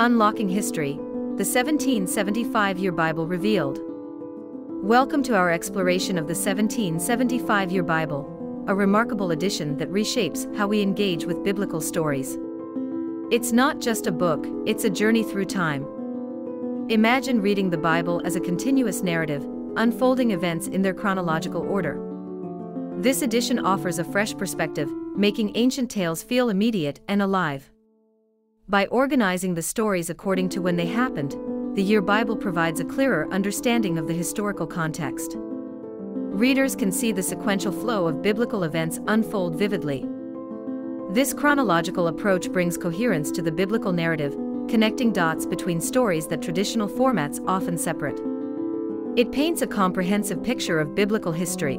Unlocking History, the 1775 Year Bible Revealed. Welcome to our exploration of the 1775 Year Bible, a remarkable edition that reshapes how we engage with biblical stories. It's not just a book, it's a journey through time. Imagine reading the Bible as a continuous narrative, unfolding events in their chronological order. This edition offers a fresh perspective, making ancient tales feel immediate and alive. By organizing the stories according to when they happened, the Year Bible provides a clearer understanding of the historical context. Readers can see the sequential flow of biblical events unfold vividly. This chronological approach brings coherence to the biblical narrative, connecting dots between stories that traditional formats often separate. It paints a comprehensive picture of biblical history.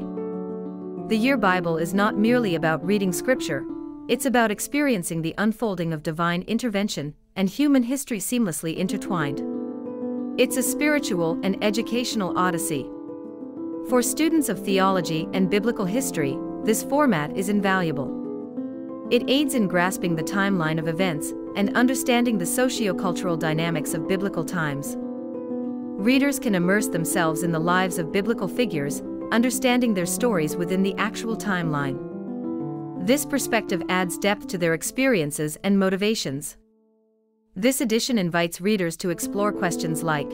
The Year Bible is not merely about reading scripture, it's about experiencing the unfolding of divine intervention and human history seamlessly intertwined. It's a spiritual and educational odyssey. For students of theology and biblical history, this format is invaluable. It aids in grasping the timeline of events and understanding the socio-cultural dynamics of biblical times. Readers can immerse themselves in the lives of biblical figures, understanding their stories within the actual timeline. This perspective adds depth to their experiences and motivations. This edition invites readers to explore questions like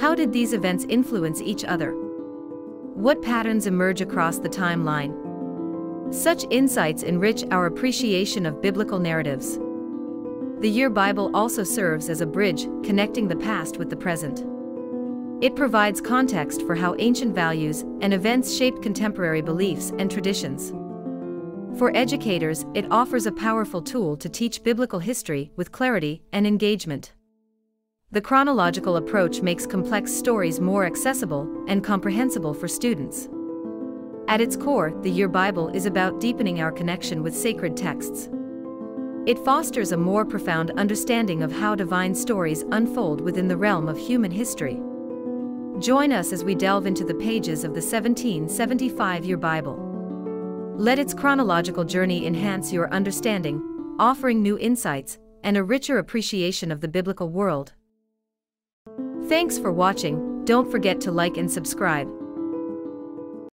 How did these events influence each other? What patterns emerge across the timeline? Such insights enrich our appreciation of biblical narratives. The Year Bible also serves as a bridge connecting the past with the present. It provides context for how ancient values and events shaped contemporary beliefs and traditions. For educators, it offers a powerful tool to teach biblical history with clarity and engagement. The chronological approach makes complex stories more accessible and comprehensible for students. At its core, the Year Bible is about deepening our connection with sacred texts. It fosters a more profound understanding of how divine stories unfold within the realm of human history. Join us as we delve into the pages of the 1775 Year Bible. Let its chronological journey enhance your understanding, offering new insights and a richer appreciation of the biblical world. Thanks for watching, don't forget to like and subscribe.